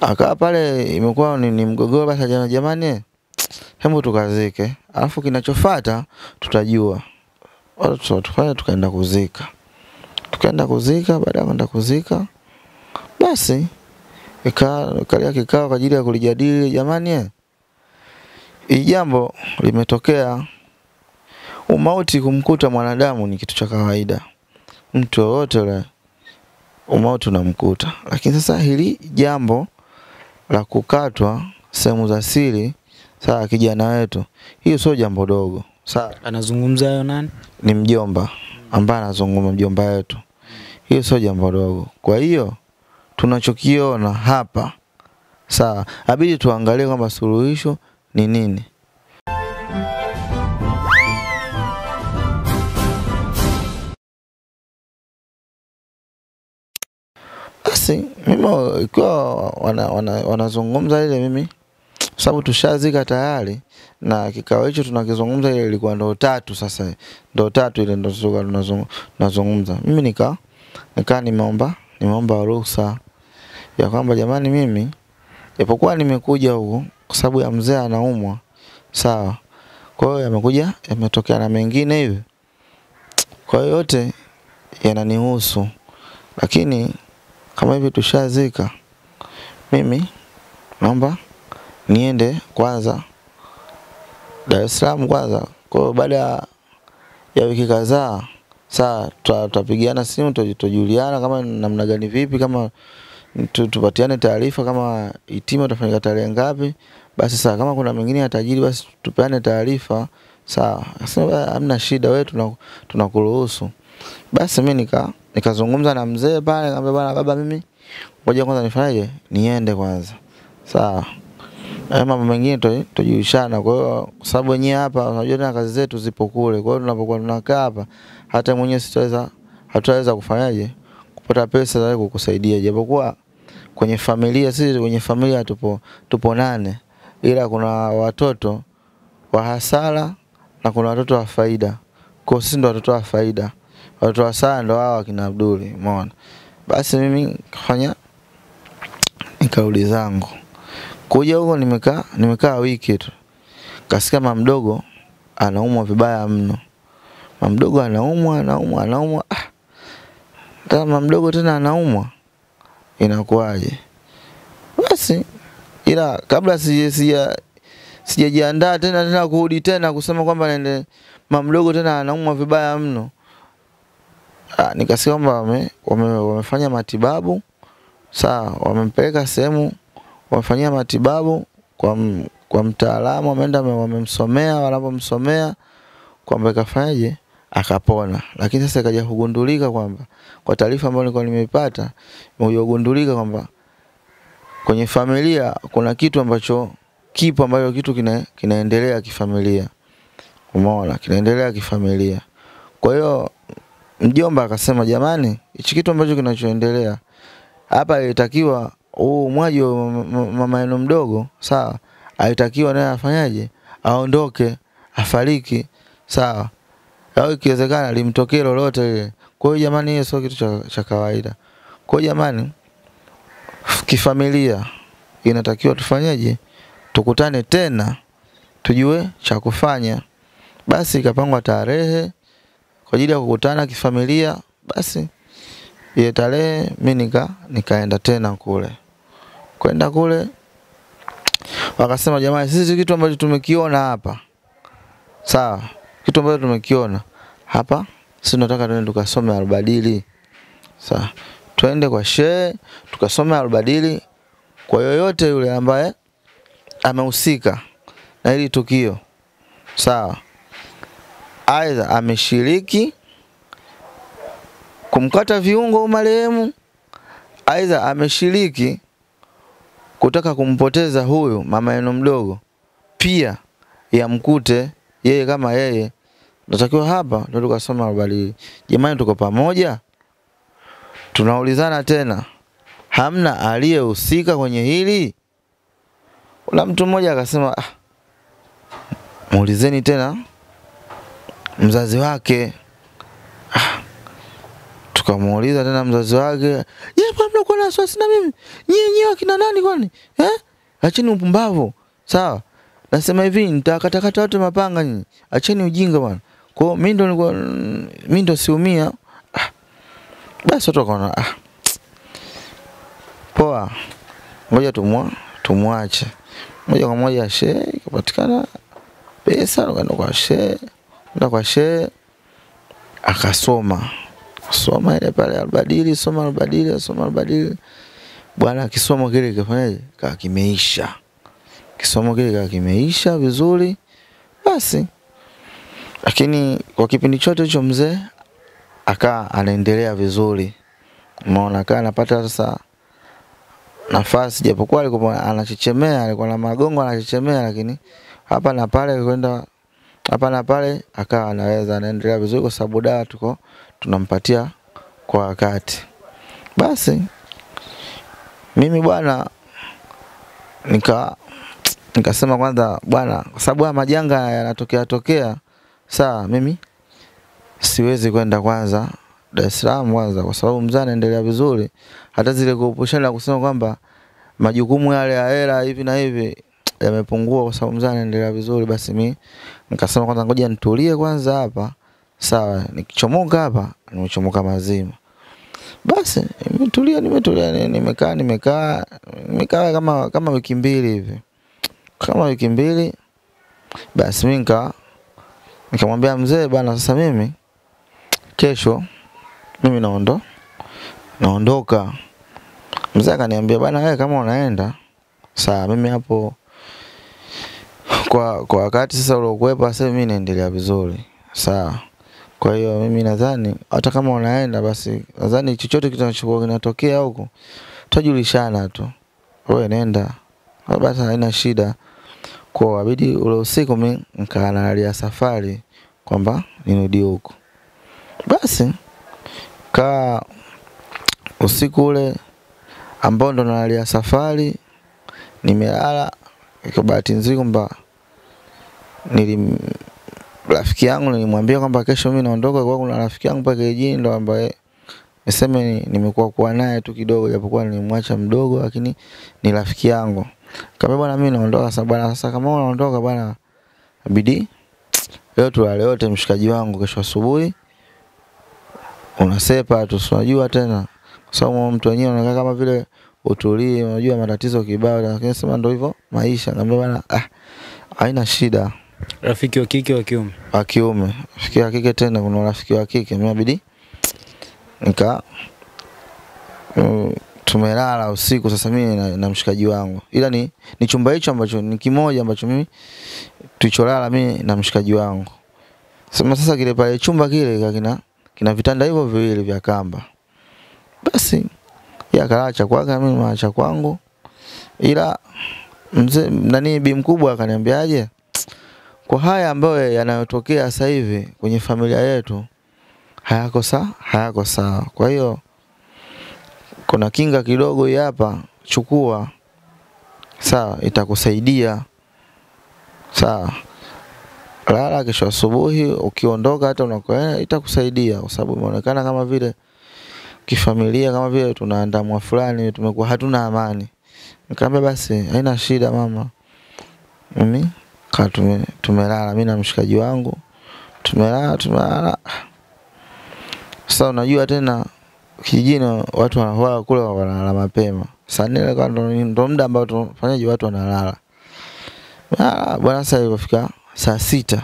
Akawa pale imekuwa ni, ni mgogoro basi jana jamani hebu tukazike. Alafu kinachofuata tutajua. Tukafanya tukaenda kuzika. Tukaenda kuzika, baada ya kwenda kuzika basi ikalia kikao kwa ajili ya kulijadili jamani hii jambo limetokea. Umauti kumkuta mwanadamu ni kitu cha kawaida, mtu yoyote yule umauti unamkuta. Lakini sasa hili jambo la kukatwa sehemu za siri, saa kijana wetu, hiyo sio jambo dogo, sawa. Anazungumza hayo nani? Ni mjomba ambaye anazungumza, mjomba wetu, hiyo sio jambo dogo. Kwa hiyo tunachokiona hapa, sawa, abidi tuangalie kwamba suluhisho ni nini. Basi mimi ikiwa wanazungumza wana, wana, ile mimi sababu tushazika tayari na kikao hicho tunakizungumza, ile ilikuwa ndo tatu sasa, ndo tatu ile ndo tunazungumza. Mimi nika nika nimeomba nimeomba ruhusa ya kwamba jamani, mimi japokuwa nimekuja huku kwa sababu ya mzee anaumwa, sawa. Kwa hiyo yamekuja yametokea na mengine hivi, kwa hiyo yote yananihusu, lakini kama hivi tushazika, mimi naomba niende kwanza Dar es Salaam kwanza. Kwa hiyo baada ya wiki kadhaa, saa tutapigiana simu, tujuliana kama namna gani, vipi, kama tupatiane taarifa kama itima utafanyika tarehe ngapi. Basi saa kama kuna mengine ya tajiri, basi tupeane taarifa sawa. Sasa hamna shida, wewe tunakuruhusu. Tuna Basi mimi nika nikazungumza na mzee pale, nikamwambia bwana, baba, mimi ngoja kwanza nifanyaje, niende kwanza, sawa. Mambo mengine tujulishana. Kwa hiyo kwa sababu wenyewe hapa unajua tena kazi zetu zipo kule, kwa hiyo tunapokuwa tunakaa hapa, hata mwenyewe sitaweza hatutaweza kufanyaje kupata pesa za kukusaidia, japokuwa kwenye familia sisi kwenye familia tupo tupo nane, ila kuna watoto wa hasara na kuna watoto wa faida. Kwa sisi ndo watoto wa faida, watoto wa saa ndo hao akina Abduli, umeona. Basi mimi kafanya nikarudi zangu kuja huko nimekaa nimekaa wiki tu, kasikia mama mdogo anaumwa vibaya mno. Mama mdogo anaumwa anaumwa anaumwa, ah, tena mama mdogo tena anaumwa, inakuwaje? Basi ila kabla sija sija sijajiandaa tena tena kurudi tena kusema kwamba nende mama mdogo tena anaumwa vibaya mno, nikasikia kwamba wame, wame, wamefanya matibabu sawa, wamempeleka sehemu wamefanyia matibabu kwa, kwa mtaalamu ameenda wamemsomea, wanapomsomea kwamba ikafanyaje akapona. Lakini sasa ikaja kugundulika kwamba kwa taarifa ambayo nilikuwa nimeipata, imekuja kugundulika kwamba kwenye familia kuna kitu ambacho kipo ambacho kitu kina, kinaendelea kifamilia, umeona, kinaendelea kifamilia. Kwa hiyo mjomba akasema, jamani, hichi kitu ambacho kinachoendelea hapa ilitakiwa huu mwaji wa mama yenu mdogo sawa, alitakiwa naye afanyaje, aondoke, afariki sawa, au ikiwezekana limtokee lolote lile. Kwa hiyo jamani, hiyo sio kitu cha, cha kawaida. Kwa hiyo jamani, kifamilia inatakiwa tufanyaje tukutane tena tujue cha kufanya. Basi ikapangwa tarehe kwa ajili ya kukutana kifamilia. Basi ile tarehe mi nika nikaenda tena kule. Kwenda kule, wakasema jamani, sisi kitu ambacho tumekiona hapa. Sawa, kitu ambacho tumekiona hapa, sisi tunataka tuende tukasome albadili. Sawa, twende kwa shehe tukasome albadili kwa yoyote yule ambaye amehusika na hili tukio. Sawa, aidha ameshiriki kumkata viungo marehemu, aidha ameshiriki kutaka kumpoteza huyu mama yenu mdogo, pia yamkute yeye kama yeye. Natakiwa hapa ndio tukasoma habari. Jamani, tuko pamoja? Tunaulizana tena, hamna aliyehusika kwenye hili? Kuna mtu mmoja akasema, ah, muulizeni tena mzazi wake. Ah, tukamuuliza tena mzazi wake, je, kwa mnakuwa na wasiwasi na mimi? Nyie nyie akina nani kwani? Eh? Acheni upumbavu. Sawa? Nasema hivi nitakatakata watu mapanga nyinyi. Acheni ujinga bwana. Kwa mimi ndo nilikuwa mimi ndo siumia. Ah. Basi watu wakaona ah. Poa. Ngoja tumwa tumwache. Moja kwa moja shehe ikapatikana pesa ukaenda kwa shehe. Enda kwa shehe akasoma. Soma ile pale albadili soma albadili soma albadili. Bwana kisomo kile kifanyaje kaa kimeisha. Kisomo kile kaa kimeisha vizuri basi. Lakini kwa kipindi chote hicho mzee akaa anaendelea vizuri. Umeona akaa anapata sasa nafasi japokuwa alikuwa anachechemea alikuwa na magongo anachechemea lakini hapa na pale kwenda hapa na pale akawa anaweza anaendelea vizuri kwa sababu dawa tuko tunampatia kwa wakati. Basi mimi bwana nika nikasema kwanza bwana, kwa sababu haya majanga yanatokea tokea, saa mimi siwezi kwenda kwanza Dar es Salaam kwanza, kwa sababu mzee anaendelea vizuri, hata zile kupushana kusema kwamba majukumu yale ya hela hivi na hivi yamepungua kwa sababu mzee anaendelea vizuri, basi mi nikasema kwanza ngoja nitulie kwanza hapa. Sawa, nikichomoka hapa nimechomoka mazima. Basi nimetulia nimetulia ni- nimekaa nimekaa nimekaa kama kama wiki mbili hivi. Kama wiki mbili basi mi nika nikamwambia mzee bana, sasa mimi kesho mimi naondo naondoka. Mzee akaniambia bana, wewe kama unaenda sawa, mimi hapo kwa kwa wakati sasa uliokuwepo sasa mimi naendelea vizuri sawa. Kwa hiyo mimi nadhani hata kama unaenda basi, nadhani chochote kitachokuwa kinatokea huko tutajulishana tu, wewe nenda basi, haina shida. Kwa wabidi ule usiku mimi nikaanalia safari kwamba nirudi huko. Basi kaa usiku ule ambao ndo nalalia safari, nimelala. Kwa bahati nzuri kwamba nilim rafiki yangu nilimwambia kwamba kesho mimi naondoka, kwa kuna rafiki yangu pale kijijini ndo ambaye niseme ni- nimekuwa kuwa naye tu kidogo, japokuwa nilimwacha mdogo, lakini ni rafiki yangu. Kama bwana, mimi naondoka sasa bwana. Sasa kama unaondoka bwana, bidii leo tulale wote, mshikaji wangu, kesho asubuhi unasepa tu, unajua tena, kwa sababu mtu wenyewe unakaa kama vile utulie, unajua matatizo kibao, lakini sema ndio hivyo maisha. Kaambia bwana, ah, haina shida Rafiki wa kike wa kiume. wa kiume, rafiki wa kike tena, kuna rafiki wa kike, mimi inabidi nika tumelala usiku sasa, mimi na, na mshikaji wangu, ila ni, ni chumba hicho ambacho ni kimoja ambacho mimi tulicholala mimi na mshikaji wangu. Sema sasa kile pale chumba kile kina kina vitanda hivyo viwili vya kamba, basi yeye akalala cha kwake, mimi na cha kwangu, ila mzee nani bi mkubwa akaniambiaje kwa haya ambayo yanayotokea sasa hivi kwenye familia yetu hayako sawa, hayako sawa. Kwa hiyo kuna kinga kidogo hii hapa, chukua, sawa, itakusaidia sawa. Lala, kesho asubuhi ukiondoka, hata unakoenda itakusaidia, kwa sababu imeonekana kama vile kifamilia, kama vile tunaandamwa fulani, tumekuwa hatuna amani. Nikamwambia basi, haina shida mama, mimi tume, tumelala mimi na mshikaji wangu. Tumelala tumelala. Sasa unajua tena kijijini watu wanavaa kule wanalala mapema. Saa nne kwa ndo muda ambao tunafanyaje watu wanalala. Ah, bwana sasa ilipofika saa sita.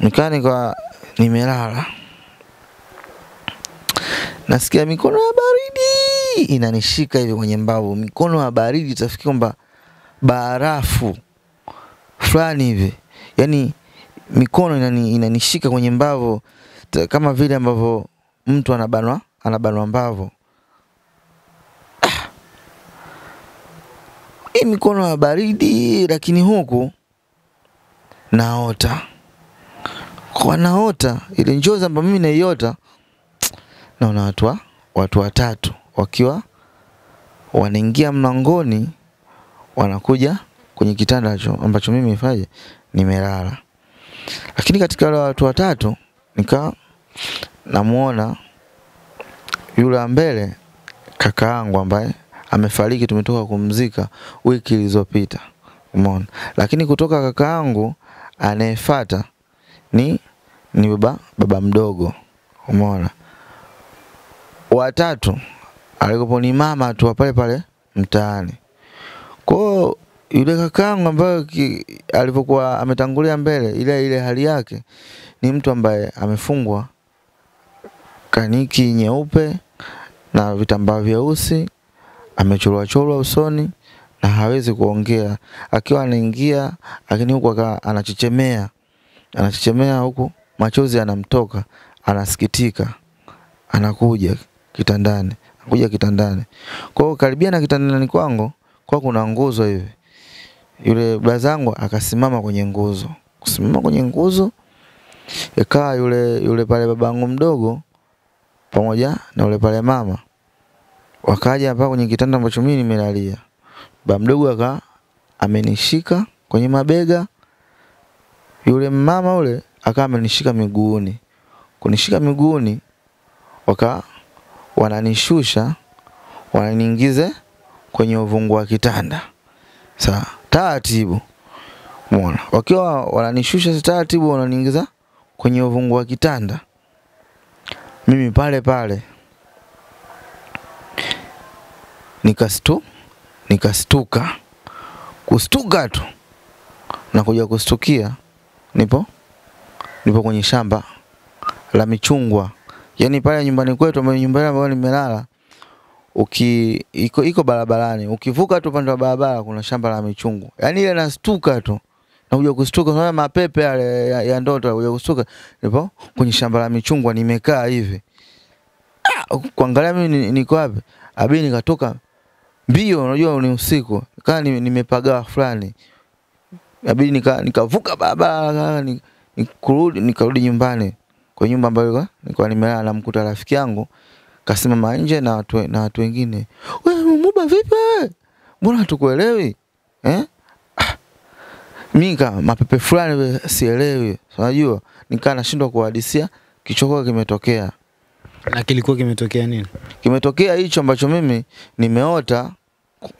Nikaa nikawa nimelala. Nasikia mikono ya baridi. Inanishika hivi kwenye mbavu, mikono ya baridi tafikiri kwamba barafu. Fulani hivi, yani mikono inani, inanishika kwenye mbavu kama vile ambavyo mtu anabanwa anabanwa mbavu. Hii mikono ya baridi, lakini huku naota. Kwa naota ile njozi ambayo mimi naiota, naona watu watu watatu wakiwa wanaingia mlangoni wanakuja kwenye kitanda ambacho, mimi faje nimelala. Lakini katika wale watu watatu nika namuona yule mbele kaka yangu ambaye amefariki, tumetoka kumzika wiki ilizopita, umeona. Lakini kutoka kaka yangu anayefuata ni ni baba baba mdogo, umeona. Watatu alikopo ni mama tu pale pale mtaani. Kwa yule kakaangu ambaye alivyokuwa ametangulia mbele, ile ile hali yake ni mtu ambaye amefungwa kaniki nyeupe na vitambaa vyeusi, amechorwa chorwa usoni na hawezi kuongea, akiwa anaingia, lakini huku akawa anachechemea, anachechemea huku machozi yanamtoka, anasikitika, anakuja kitandani, anakuja kitandani. Kwa hiyo karibia na kitandani kwangu, kwa kuna nguzo hivi, yule blazangu akasimama kwenye nguzo, kusimama kwenye nguzo ikawa yule yule pale babangu mdogo pamoja na yule pale mama wakaja hapa kwenye kitanda ambacho mimi nimelalia. Baba mdogo aka amenishika kwenye mabega, yule mama ule akawa amenishika miguuni. Kunishika miguuni, waka wananishusha wananiingize kwenye uvungu wa kitanda. Sawa, taratibu. Umeona? Wakiwa wananishusha taratibu wananiingiza kwenye uvungu wa kitanda. Mimi pale pale nikastu nikastuka kustuka tu na kuja kustukia nipo nipo kwenye shamba la michungwa yaani pale nyumbani kwetu ambayo nyumba ile ambayo nimelala uki iko, iko barabarani. Ukivuka tu upande wa barabara kuna shamba la michungu, yani ile nastuka tu. Nakuja kustuka unaona mapepe yale ya, ya ndoto nakuja kustuka. Ndipo kwenye shamba la michungwa nimekaa hivi. Ah, kuangalia mimi niko wapi? Abi nikatoka mbio, unajua ni usiku, kaa ni- nimepagawa fulani, nikavuka nika barabara nikarudi nika nyumbani. Kwa nyumba ambayo ilikuwa- nilikuwa nimelala, namkuta rafiki yangu kasimama nje na watu na watu wengine, wewe Muba vipi wewe, mbona hatukuelewi? Eh? Ah, mi mapepe fulani we, sielewi, unajua nikaa nashindwa kuhadisia kichokoa kimetokea. Na kilikuwa kimetokea nini? kimetokea hicho ambacho mimi nimeota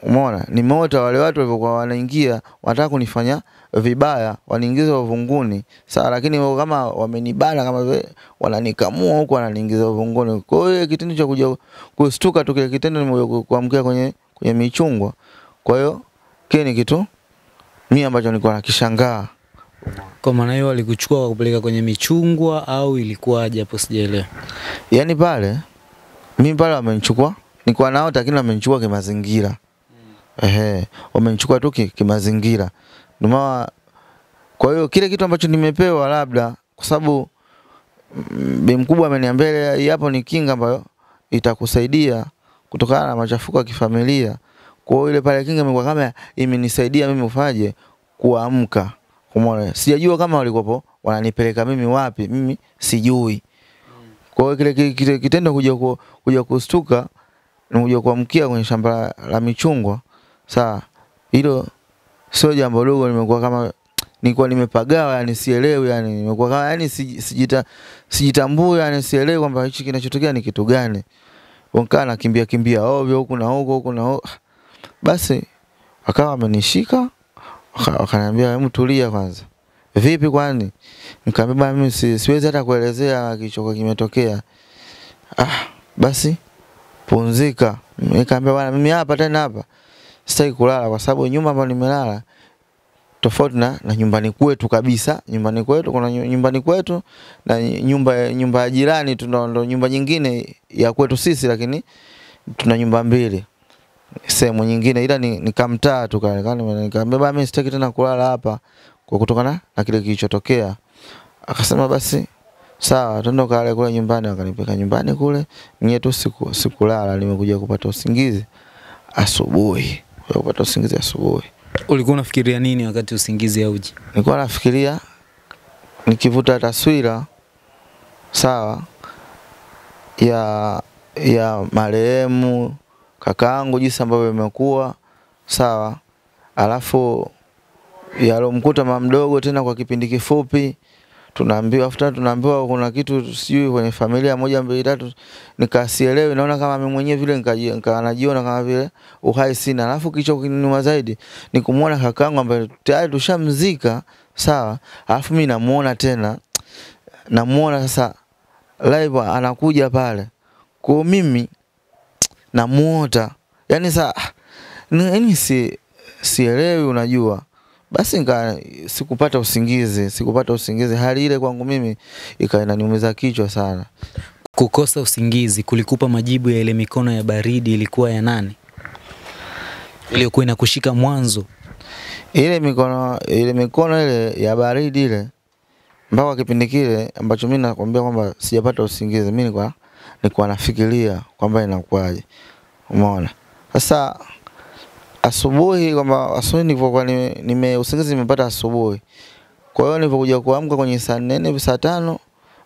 umeona? Nimeota wale watu walivyokuwa wanaingia wanataka kunifanya vibaya waniingiza uvunguni. Sawa lakini kama wamenibana kama vile wananikamua huko, wananiingiza uvunguni. Kwa hiyo kitendo cha kuja kustuka tu kile kitendo nimekuja ku- kuamkia kwenye kwenye michungwa. Kwa hiyo kile ni kitu mimi ambacho nilikuwa nakishangaa. Kwa maana hiyo walikuchukua wakupeleka kwenye michungwa au ilikuwaje hapo sijaelewa. Yaani pale mimi pale wamenichukua, nilikuwa naota lakini wamenichukua kimazingira. Ehe, wamenichukua tu kimazingira. Ndio kwa hiyo kile kitu ambacho nimepewa labda kwa sababu mm, bi mkubwa ameniambia hapo ni kinga ambayo itakusaidia kutokana na machafuko ya kifamilia. Kwa hiyo ile pale kinga imekuwa kama imenisaidia mimi ufaje kuamka. Umeona? Sijajua kama walikuwapo wananipeleka mimi wapi, mimi sijui. Kwa hiyo kile, kile, kitendo kuja kuja kustuka na kuja kuamkia kwenye shamba la michungwa sawa, hilo sio jambo dogo. Nimekuwa kama nilikuwa nimepagawa, yani sielewi, yani nimekuwa kama yani sij- sijita sijitambui, yani sielewi kwamba hichi kinachotokea ni kitu gani. Wakaa nakimbia kimbia ovyo huku na huko huku na huko. Basi wakawa wamenishika waka- wakaniambia, hebu tulia kwanza. Vipi kwani? Nikamwambia mimi si, siwezi hata kuelezea kilichokuwa kimetokea. Ah, basi pumzika. Nikamwambia bwana, mimi hapa tena hapa sitaki kulala kwa sababu nyumba ambayo nimelala tofauti na, na nyumbani kwetu kabisa. Nyumbani kwetu kuna nyumbani kwetu na nyumba nyumba ya jirani tu ndo nyumba nyingine ya kwetu sisi, lakini tuna nyumba mbili sehemu nyingine, ila ni, ni tu nikamwambia bwana, mimi sitaki tena kulala hapa kwa kutokana na kile kilichotokea. Akasema basi sawa, twende kale kule nyumbani. Akanipeka nyumbani kule, mimi tu siku sikulala, nimekuja kupata usingizi asubuhi, kuja kupata usingizi asubuhi. Ulikuwa unafikiria nini wakati usingizi hauji? Nilikuwa nafikiria nikivuta taswira sawa ya ya marehemu kakaangu jinsi ambavyo imekuwa sawa, alafu yalomkuta mama mdogo tena kwa kipindi kifupi, tunaambiwa afuta tunaambiwa kuna kitu sijui kwenye familia moja mbili tatu, nikasielewi, naona kama mimi mwenyewe vile nikajiona nika- kama vile uhai sina. Alafu kicho kinuma zaidi ni kumwona kakaangu ambaye tayari tushamzika, sawa, alafu mimi namuona tena, namuona sasa live anakuja pale, kwa mimi namuota, yani saa ni si sielewi, unajua basi nika sikupata usingizi, sikupata usingizi. Hali ile kwangu mimi ikawa inaniumiza kichwa sana. Kukosa usingizi kulikupa majibu ya ile mikono ya baridi ilikuwa ya nani? Iliyokuwa inakushika mwanzo. Ile mikono ile mikono ile ya baridi ile, mpaka kipindi kile ambacho mimi nakwambia kwamba sijapata usingizi, mimi nilikuwa nilikuwa nafikiria kwamba inakuwaje, umeona. Sasa asubuhi kwamba asubuhi nilipokuwa nime, nime usingizi nimepata asubuhi, kwa hiyo nilipokuja kuamka kwenye saa nne hivi saa tano,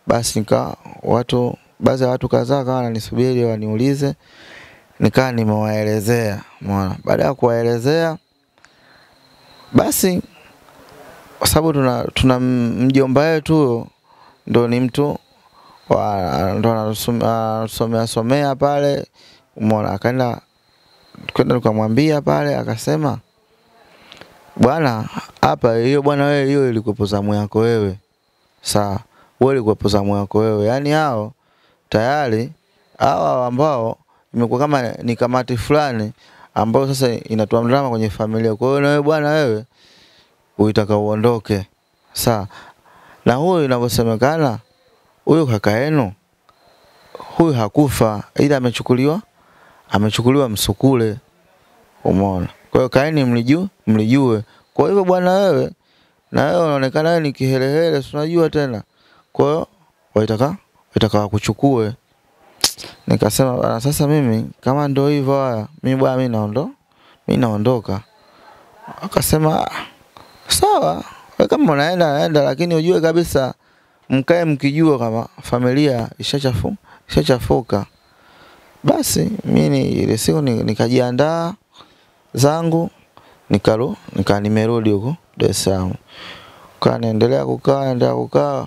basi nika watu baadhi ya watu kadhaa kawa wananisubiri waniulize, nikaa nimewaelezea, umeona. Baada ya kuwaelezea basi kwa sababu tuna, tuna mjomba wetu ndo ni mtu ndo anasomea somea pale, umeona. Akaenda kwenda nikamwambia pale, akasema bwana, hapa hiyo bwana, wewe hiyo ilikuwepo zamu yako wewe, sawa, wewe ilikuwepo zamu yako wewe. Yani hao tayari hao ambao imekuwa kama ni kamati fulani ambayo sasa inatoa drama kwenye familia. Kwa hiyo na wewe bwana, wewe uitaka uondoke, sawa. Na huyo inavyosemekana, huyo kaka yenu huyu hakufa, ila amechukuliwa amechukuliwa msukule, umeona. Kwa hiyo kaeni mlijue, mlijue. Kwa hivyo bwana, wewe na wewe unaonekana wewe ni kihelehele, si unajua tena. Kwa hiyo waitaka waitaka wakuchukue. Nikasema bana, sasa mimi kama ndo hivyo haya, mimi bwana, mimi naondo mimi naondoka. Akasema "Ah, sawa, wewe kama unaenda naenda, lakini ujue kabisa mkae mkijua kama familia ishachafu ishachafuka. Basi mimi ile siku ni- nikajiandaa zangu nikalo nika nimerudi huko Dar es Salaam. Kaa naendelea kukaa naendelea kukaa.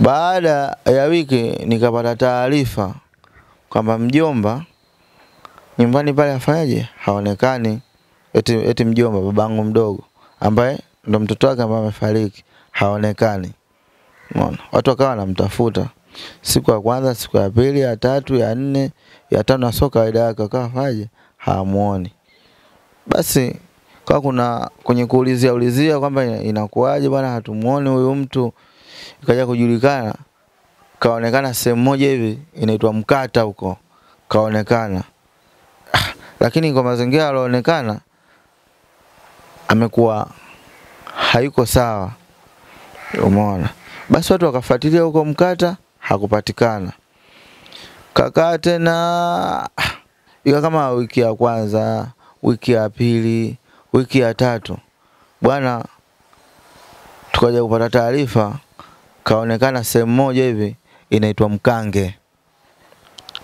Baada ya wiki nikapata taarifa kwamba mjomba nyumbani pale afanyaje, haonekani. Eti, eti mjomba babangu mdogo ambaye ndo mtoto wake ambaye amefariki haonekani. Umeona, watu wakawa wanamtafuta siku ya kwanza, siku ya pili, ya tatu, ya nne, ya tano, sio kawaida yake, akawa faje hamuoni. Basi kwa kuna kwenye kuulizia ulizia kwamba ina- inakuwaje bwana, hatumuoni huyu mtu, ikaja kujulikana kaonekana sehemu moja hivi inaitwa Mkata huko, kaonekana. Ah, lakini kwa mazingira alioonekana amekuwa hayuko sawa, umeona. Basi watu wakafuatilia huko Mkata, hakupatikana. Kakaa tena ika kama wiki ya kwanza, wiki ya pili, wiki ya tatu, bwana, tukaja kupata taarifa kaonekana sehemu moja hivi inaitwa Mkange,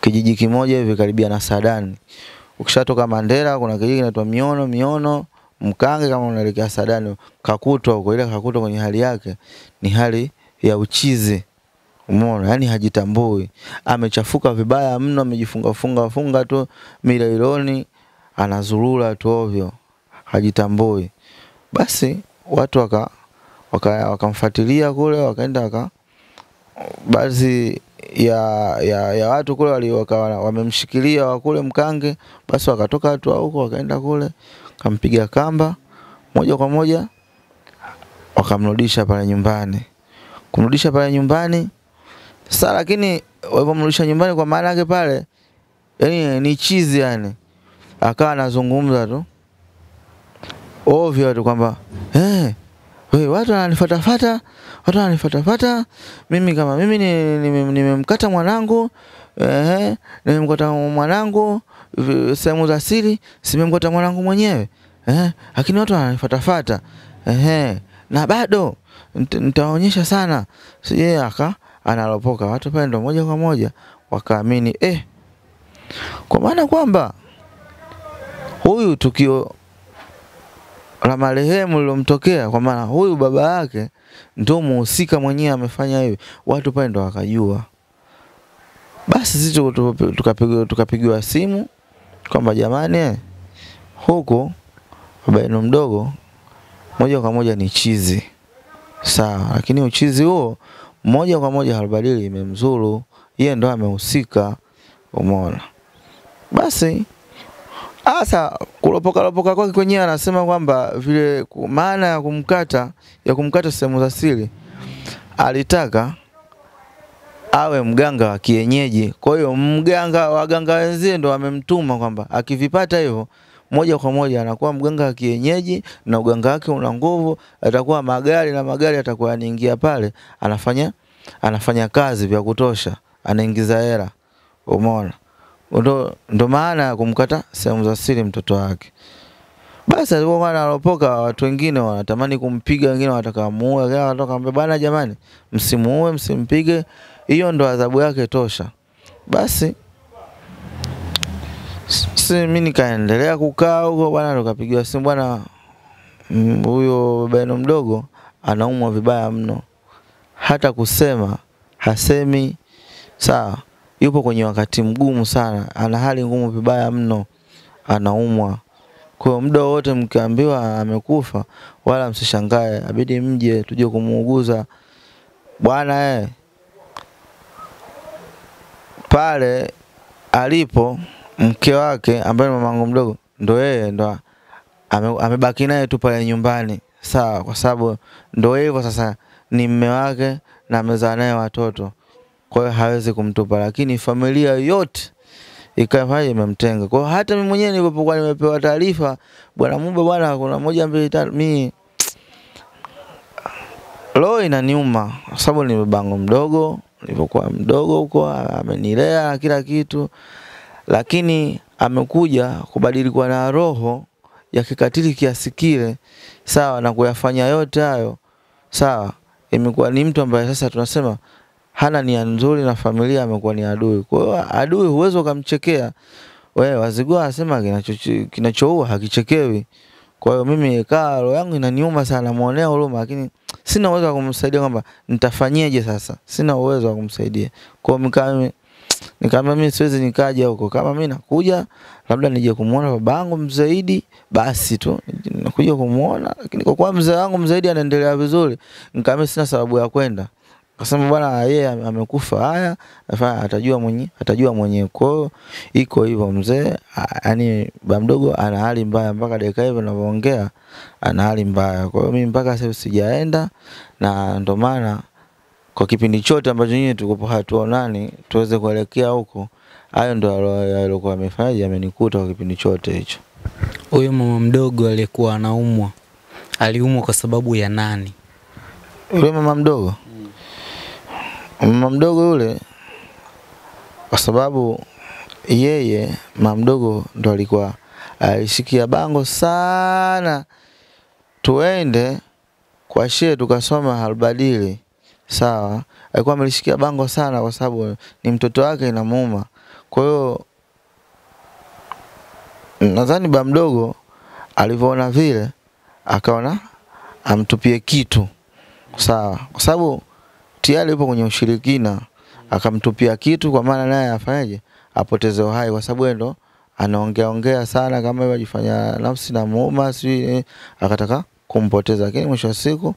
kijiji kimoja hivi karibia na Sadani. Ukishatoka Mandera kuna kijiji kinaitwa Miono, Miono, Mkange kama unaelekea Sadani, kakutwa huko. Ile kakutwa kwenye hali yake ni hali ya uchizi, umeona, yani hajitambui, amechafuka vibaya mno, amejifunga funga funga tu milailoni, anazurura tu ovyo, hajitambui. Basi watu waka wakamfuatilia waka- kule, wakaenda waka baadhi ya, ya, ya watu kule wali- wamemshikilia wa kule Mkange, basi wakatoka watu wa huko wakaenda kule, kampiga kamba moja kwa moja, wakamrudisha pale nyumbani. Kumrudisha pale nyumbani sasa, lakini walipomrudisha nyumbani, kwa maana yake pale, yani ni chizi, yani. Akawa anazungumza tu. Ovyo tu kwamba eh, we watu wananifatafata, watu wananifatafata mimi kama mimi nimemkata ni- ni, ni mwanangu eh, nimemkata mwanangu sehemu za siri, simemkata mwanangu mwenyewe eh, lakini watu wananifatafata eh, na bado nita- nitaonyesha sana. sijui aka analopoka. Watu pale, ndo moja kwa moja wakaamini eh, kwa maana kwamba huyu tukio la marehemu lilomtokea, kwa maana huyu baba yake ndio muhusika mwenyewe amefanya hivi, watu pale ndo wakajua. Basi sisi tu- tu- tukapigiwa tukapigiwa simu kwamba jamani, huko huku baba yenu mdogo moja kwa moja ni chizi, sawa, lakini uchizi huo moja kwa moja Halbadili imemzuru yeye, ndo amehusika, umeona. Basi hasa kulopoka lopoka kwake kwenyewe anasema kwamba vile maana ya kumkata ya kumkata sehemu za siri alitaka awe mganga wa kienyeji. Kwa hiyo mganga waganga wenzie ndo amemtuma kwamba akivipata hivyo moja kwa moja anakuwa mganga wa kienyeji na uganga wake una nguvu, atakuwa magari na magari atakuwa anaingia pale, anafanya anafanya kazi vya kutosha, anaingiza hela. Umeona? Ndo, ndo maana ya kumkata sehemu za siri mtoto wake. Basi alipokuwa analopoka, watu wengine wanatamani kumpiga, wengine wanataka muue, wengine wanataka kumwambia bwana, jamani, msimuue, msimpige, hiyo ndo adhabu yake tosha. Basi si mimi nikaendelea kukaa huko bwana, tukapigiwa simu bwana, mm, huyo baba yenu mdogo anaumwa vibaya mno, hata kusema hasemi. Sawa, yupo kwenye wakati mgumu sana, ana hali ngumu vibaya mno, anaumwa. Kwa hiyo muda wote mkiambiwa amekufa, wala msishangae, abidi mje tuje kumuuguza bwana eh. Pale alipo mke wake ambaye ni mamangu mdogo, ndo yeye ndo amebaki ame, naye tu pale nyumbani, sawa, kwa sababu ndo hivyo sasa, ni mme wake na amezaa naye watoto, kwa hiyo hawezi kumtupa, lakini familia yote ikafaje imemtenga. Kwa hiyo hata mimi mwenyewe nilipokuwa nimepewa taarifa, bwana Mumba, bwana kuna moja mbili tatu, mimi roho inaniuma kwa sababu ni babangu mdogo, nilipokuwa mdogo huko amenilea kila kitu, lakini amekuja kubadilikwa na roho ya kikatili kiasi kile, sawa, na kuyafanya yote hayo, sawa, imekuwa ni mtu ambaye sasa tunasema hana nia nzuri na familia, amekuwa ni adui. Kwa hiyo adui huwezi ukamchekea wewe. Wazigua anasema kinacho- kinachoua hakichekewi. Kwa hiyo mimi kaa roho yangu inaniuma sana, muonea huruma, lakini sina uwezo wa kumsaidia kwamba nitafanyeje sasa, sina uwezo wa kumsaidia. Kwa hiyo mimi nikamwambia mimi siwezi nikaja huko, kama mimi nakuja labda nije kumuona babangu mzaidi, basi tu nakuja kumuona, lakini kwa kuwa mzee wangu mzaidi anaendelea vizuri, nikamwambia sina sababu ya kwenda. Akasema bwana, yeye ame- amekufa, haya atajua mwenye atajua mwenyewe. Kwa hiyo iko hivyo mzee, yani ba mdogo ana hali mbaya mpaka dakika hivi ninavyoongea, ana hali mbaya. Kwa hiyo mimi mpaka sasa sijaenda, na ndio maana kwa kipindi chote ambacho nyinyi tukupo hatuonani tuweze kuelekea huko, hayo ndo aliokuwa amefanyaje amenikuta kwa kipindi chote hicho. Huyo mama mdogo aliyekuwa anaumwa aliumwa kwa sababu ya nani? Yule mama mdogo mama mdogo yule, kwa sababu yeye mama mdogo ndo alikuwa alishikia bango sana, tuende kwa shehe tukasoma halbadili. Sawa, alikuwa amelishikia bango sana, kwa sababu ni mtoto wake inamuuma. Kwa hiyo nadhani ba mdogo alivyoona vile, akaona amtupie kitu. Sawa, kwa sababu tayari yupo kwenye ushirikina, akamtupia kitu, kwa maana naye afanyaje, apoteze uhai, kwa sababu ndo anaongea ongea sana, kama hivyo ajifanya nafsi na muuma, si akataka kumpoteza, lakini mwisho wa siku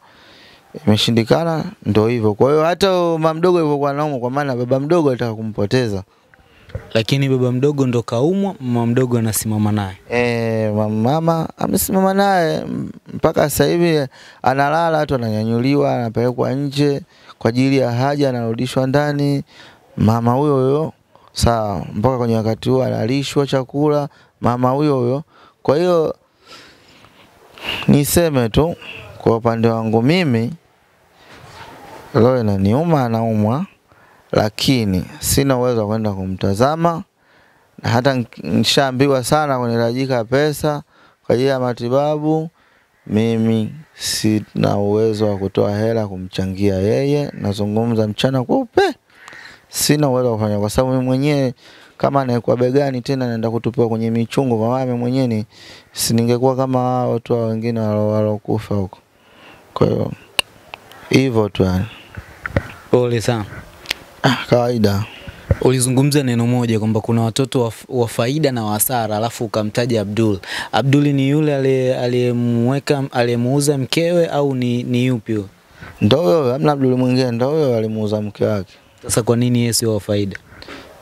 imeshindikana, ndio hivyo. Kwa hiyo hata mama mdogo alivyokuwa anaumwa, kwa maana baba mdogo alitaka kumpoteza Lakini baba mdogo ndo kaumwa, mama mdogo anasimama naye. E, mama amesimama naye mpaka sasa hivi analala tu, ananyanyuliwa, anapelekwa nje kwa ajili ya haja, anarudishwa ndani. Mama huyo huyo sawa, mpaka kwenye wakati huo analishwa chakula, mama huyo huyo. Kwa hiyo niseme tu kwa upande wangu mimi, roho inaniuma, anaumwa, lakini sina uwezo wa kwenda kumtazama na hata nishaambiwa sana kunihitajika pesa kwa ajili ya matibabu. Mimi sina uwezo wa kutoa hela kumchangia yeye, nazungumza mchana kweupe, sina uwezo wa kufanya, kwa sababu mimi mwenyewe kama naekuwa begani tena naenda kutupiwa kwenye michungu, kwa mimi mwenyewe ni ningekuwa kama watu wengine walokufa huko. Kwa hiyo hivyo tu yani. Pole sana. Ah, kawaida. Ulizungumza neno moja kwamba kuna watoto wa, wa faida na wa hasara, alafu ukamtaja Abdul. Abdul ni yule aliye- aliyemweka aliyemuuza mkewe au ni, ni yupi huyo? Ndio huyo, hamna Abdul mwingine, ndio huyo alimuuza mke wake. Sasa kwa nini yeye sio wa faida?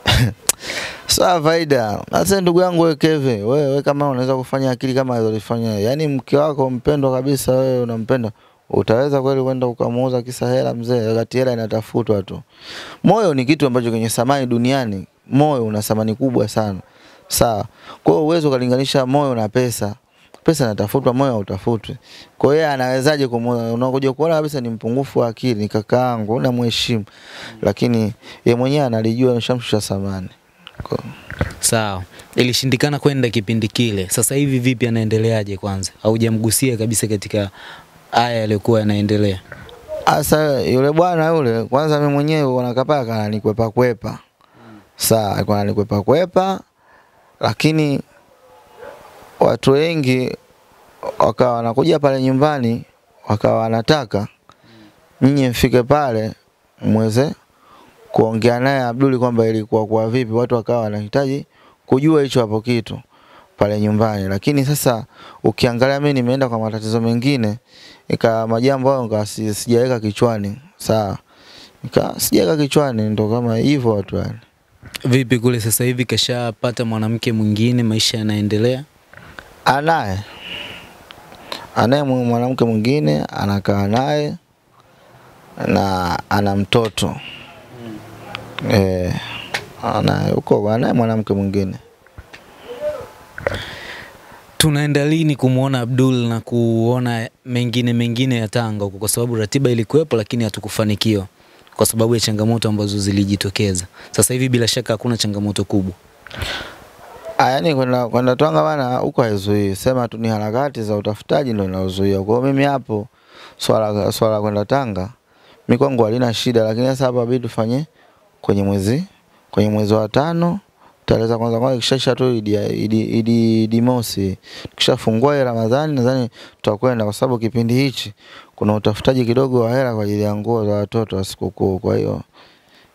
Sawa faida. Sasa ndugu yangu wewe Kevin, wewe we kama unaweza kufanya akili kama alizofanya. Yaani mke wako mpendwa kabisa wewe unampenda. Utaweza kweli kwenda ukamuuza kisa hela mzee, wakati hela inatafutwa tu. Moyo ni kitu ambacho kenye thamani duniani. Moyo una thamani kubwa sana. Sawa. Kwa hiyo uwezo ukalinganisha moyo na pesa. Pesa inatafutwa, moyo hautafutwi. Kwa hiyo anawezaje kumuuza? Unakuja kuona kabisa ni mpungufu wa akili, ni kakaangu, unamheshimu. Lakini yeye mwenyewe analijua ameshamshusha thamani. Sawa, ilishindikana kwenda kipindi kile. Sasa hivi vipi, anaendeleaje? Kwanza haujamgusia kabisa katika haya yalikuwa yanaendelea. Asa yule bwana yule kwanza mimi mwenyewe wanakapaka ananikwepa kwepa. saa alikuwa ananikwepa kwepa lakini watu wengi wakawa wanakuja pale nyumbani wakawa wanataka nyinyi mfike pale mweze kuongea naye Abduli kwamba ilikuwa kwa vipi, watu wakawa wanahitaji kujua hicho hapo kitu pale nyumbani, lakini sasa ukiangalia mimi nimeenda kwa matatizo mengine, ika majambo hayo sijaweka kichwani, sawa, nika sijaweka kichwani, ndo kama hivyo watu yani. Vipi kule sasa hivi kashapata mwanamke mwingine, maisha yanaendelea? anaye. Anaye mwanamke mwingine anakaa naye na ana mtoto. Eh, anaye huko anaye mwanamke mwingine Tunaenda lini kumwona Abdul na kuona mengine mengine ya Tanga huko, kwa sababu ratiba ilikuwepo, lakini hatukufanikiwa kwa sababu ya changamoto ambazo zilijitokeza. Sasa hivi bila shaka hakuna changamoto kubwa. Ah, yaani kwenda kwenda Tanga bana huko haizuii, sema tu ni harakati za utafutaji ndio inazuia. Kwa hiyo mimi hapo swala swala kwenda Tanga mimi kwangu halina shida, lakini sasa hapa bidi tufanye kwenye mwezi kwenye mwezi wa tano tarehe za kwanza kwanza kishaisha tu idi, idi, idi, idi mosi kishafungua ya Ramadhani nadhani tutakwenda kwa sababu kipindi hichi kuna utafutaji kidogo wa hela kwa ajili ya nguo za watoto wa sikukuu. Kwa hiyo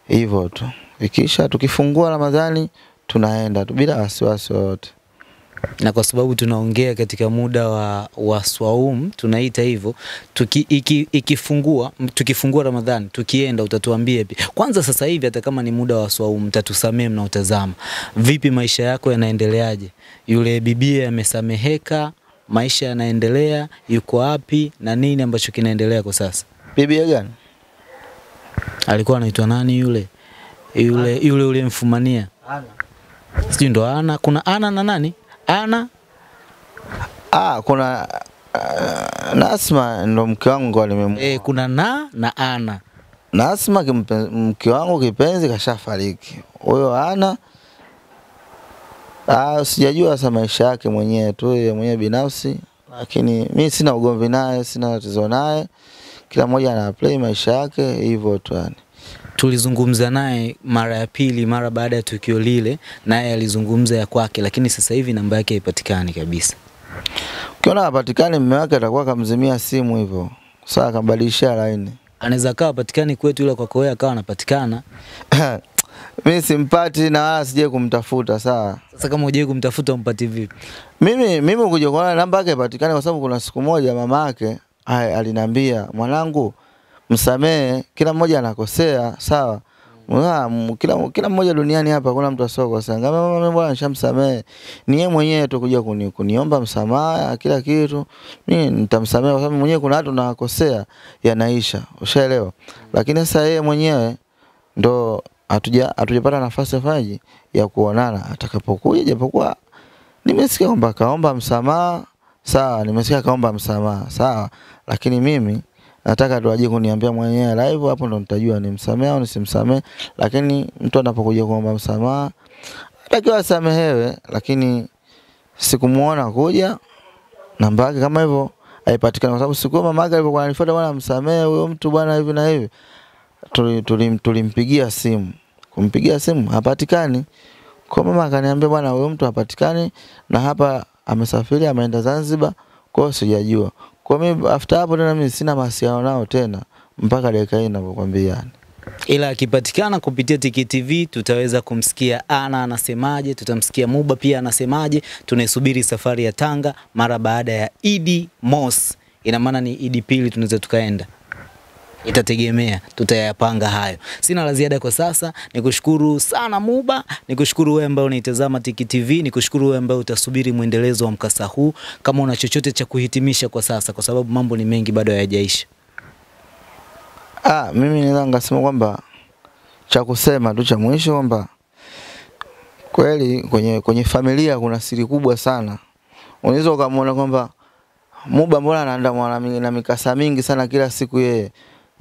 hivyo tu, ikisha tukifungua Ramadhani tunaenda tu bila wasiwasi wowote. Na kwa sababu tunaongea katika muda wa, wa swaum tunaita hivyo tuki, iki, ikifungua tukifungua Ramadhani tukienda utatuambia pia. Kwanza sasa hivi hata kama ni muda wa swaum mtatusamee mnaotazama, vipi maisha yako yanaendeleaje? Yule bibie amesameheka, maisha yanaendelea, yuko wapi na nini ambacho kinaendelea kwa sasa? Bibi gani? Alikuwa anaitwa nani yule yule yule uliyemfumania? Sijui ndo Ana, kuna Ana na nani? Ana Ah, kuna uh, Nasma ndo mke wangu alimemu eh, E, kuna na na ana. Nasma mke wangu kipenzi kashafariki. Huyo ana ah, sijajua sasa maisha yake mwenyewe tu yeye mwenyewe binafsi, lakini mi sina ugomvi naye, sina tatizo naye. Kila mmoja ana play maisha yake hivyo tu yani. Tulizungumza naye mara ya pili mara baada ya tukio lile, naye alizungumza ya kwake, lakini sasa hivi namba yake haipatikani kabisa. Ukiona hapatikani mume wake atakuwa kamzimia simu hivyo. Sasa akambadilishia laini. Anaweza akawa hapatikani kwetu, ila kwako wewe akawa anapatikana. mi simpati na wala sije kumtafuta saa. Sasa kama hujai kumtafuta umpati vipi? Mimi mimi kuja kuona namba yake ipatikane, kwa sababu kuna siku moja mama yake alinambia, mwanangu, msamehe, kila mmoja anakosea, sawa. Mwa- Kila, kila mmoja duniani hapa kuna mtu asiokosea. Ngamba mama, mimi bwana nishamsamehe. Ni yeye mwenyewe tu kuja kuni, kuniomba msamaha kila kitu. Mimi nitamsamehe kwa sababu mwenyewe kuna watu nawakosea yanaisha. Ushaelewa? Lakini sasa yeye mwenyewe ndo hatuja hatujapata nafasi faji ya kuonana atakapokuja, japokuwa nimesikia kwamba kaomba msamaha sawa, nimesikia kaomba msamaha sawa, lakini mimi nataka tu aje kuniambia mwenyewe live, hapo ndo nitajua nimsamehe au nisimsamehe. Lakini mtu anapokuja kuomba msamaha atakiwa asamehewe, lakini sikumuona kuja namba yake kama hivyo haipatikani, kwa sababu siku mama yake alipokuwa ananifuata, bwana msamehe huyo mtu bwana hivi na hivi, tuli- tuli tulimpigia simu, kumpigia simu hapatikani. Kwa mama akaniambia bwana, huyo mtu hapatikani na hapa amesafiri ameenda Zanzibar, kwa hiyo sijajua. Kwa mimi after hapo tena mimi sina mahusiano nao tena mpaka dakika hii ninavyokuambia ila akipatikana kupitia Tiki TV tutaweza kumsikia Ana anasemaje, tutamsikia Muba pia anasemaje. Tunaisubiri safari ya Tanga mara baada ya Idi Mos, ina maana ni Idi pili tunaweza tukaenda itategemea tutayapanga hayo. Sina la ziada kwa sasa, nikushukuru sana Muba, nikushukuru wewe ambaye unaitazama Tiki TV, nikushukuru wewe ambaye utasubiri mwendelezo wa mkasa huu. Kama una chochote cha kuhitimisha kwa sasa, kwa sababu mambo ni mengi bado hayajaisha. Ah, mimi naweza ngasema kwamba cha kusema tu cha mwisho kwamba kweli kwenye kwenye familia kuna siri kubwa sana. Unaweza ukamwona kwamba Muba mbona anaandamwa na na mikasa mingi sana kila siku yeye.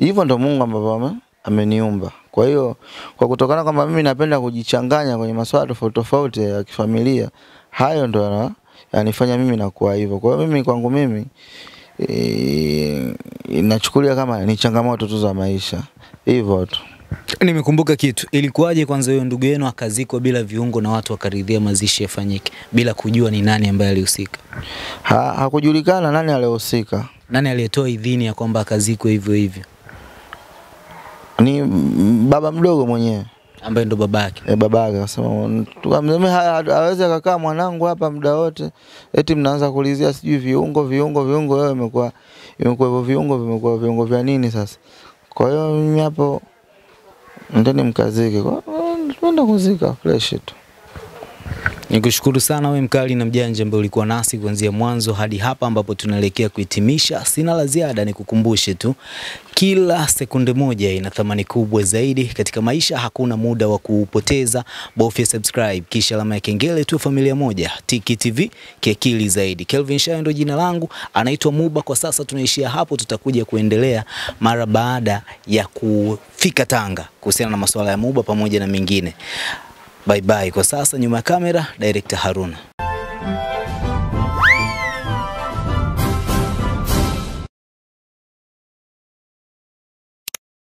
Hivyo ndo Mungu ambavyo ameniumba. Kwa hiyo kwa kutokana kwamba mimi napenda kujichanganya kwenye masuala tofauti tofauti ya kifamilia, hayo ndo yanifanya mimi nakuwa hivyo. Kwa hiyo mimi kwangu mimi e, inachukulia kama ni changamoto tu za maisha hivyo tu. Nimekumbuka kitu. Ilikuwaje kwanza huyo ndugu yenu akazikwa bila viungo na watu wakaridhia mazishi yafanyike bila kujua ni nani ambaye alihusika? Ha, hakujulikana nani alihusika, Nani aliyetoa idhini ya kwamba akazikwe hivyo hivyo, Ni baba mdogo mwenyewe ambaye ndo babake? e, babake akasema tukamseme hawezi akakaa mwanangu hapa muda wote, eti mnaanza kulizia sijui viungo viungo viungo. Wewe imekuwa imekuwa hivyo viungo vimekuwa viungo vya nini sasa? Kwa hiyo mimi hapo ndeni mkazike, kwa tuenda kuzika fresh tu. Nikushukuru sana we mkali na mjanja ambaye ulikuwa nasi kuanzia mwanzo hadi hapa ambapo tunaelekea kuhitimisha. Sina la ziada, nikukumbushe tu kila sekunde moja ina thamani kubwa zaidi katika maisha. Hakuna muda wa kuupoteza, bofya subscribe kisha alama ya kengele tu. Familia moja Tiki TV kiakili zaidi. Kelvin Shayo ndio jina langu, anaitwa Muba. Kwa sasa tunaishia hapo, tutakuja kuendelea mara baada ya kufika Tanga kuhusiana na masuala ya Muba pamoja na mengine. Bye bye. Kwa sasa nyuma ya kamera, director Haruna.